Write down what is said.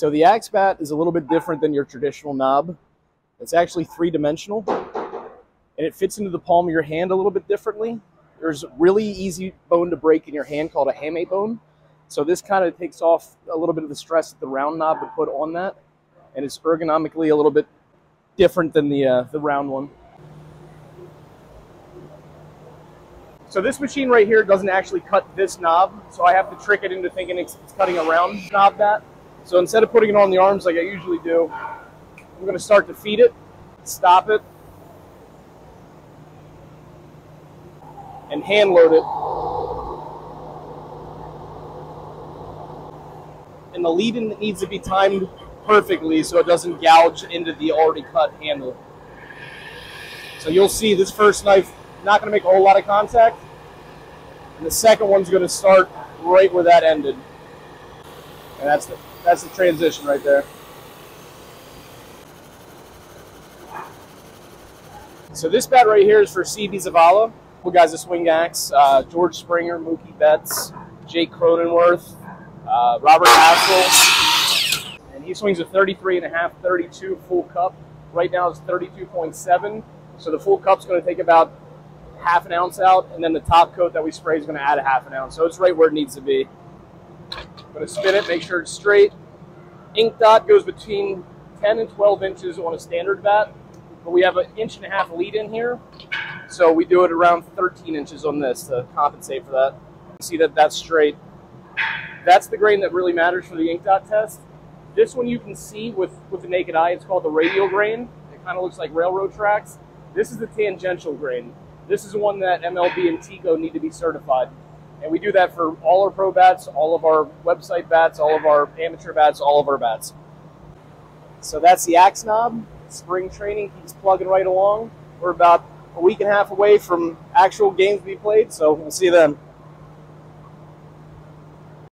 So the axe bat is a little bit different than your traditional knob. It's actually three-dimensional, and it fits into the palm of your hand a little bit differently. There's a really easy bone to break in your hand called a hamate bone. So this kind of takes off a little bit of the stress that the round knob would put on that, and it's ergonomically a little bit different than the uh, the round one. So this machine right here doesn't actually cut this knob, so I have to trick it into thinking it's, it's cutting a round knob bat. So instead of putting it on the arms like I usually do, I'm going to start to feed it, stop it, and hand load it. And the lead-in needs to be timed perfectly so it doesn't gouge into the already cut handle. So you'll see this first knife not going to make a whole lot of contact. And the second one's going to start right where that ended. And that's the, that's the transition right there. So this bat right here is for Seby Zavala. Who guys a swing axe? Uh, George Springer, Mookie Betts, Jake Cronenworth, uh, Robert Hassell. And he swings a 33 and a half, 32 full cup. Right now it's 32.7. So the full cup's going to take about half an ounce out, and then the top coat that we spray is going to add a half an ounce. So it's right where it needs to be. To spin it, make sure it's straight. Ink dot goes between 10 and 12 inches on a standard bat, but we have an inch and a half lead in here, so we do it around 13 inches on this to compensate for that. See that that's straight. That's the grain that really matters for the ink dot test. This one you can see with, with the naked eye. It's called the radial grain. It kind of looks like railroad tracks. This is the tangential grain. This is one that MLB and TECO need to be certified. And we do that for all our pro bats, all of our website bats, all of our amateur bats, all of our bats. So that's the axe knob. Spring training keeps plugging right along. We're about a week and a half away from actual games to be played, so we'll see you then.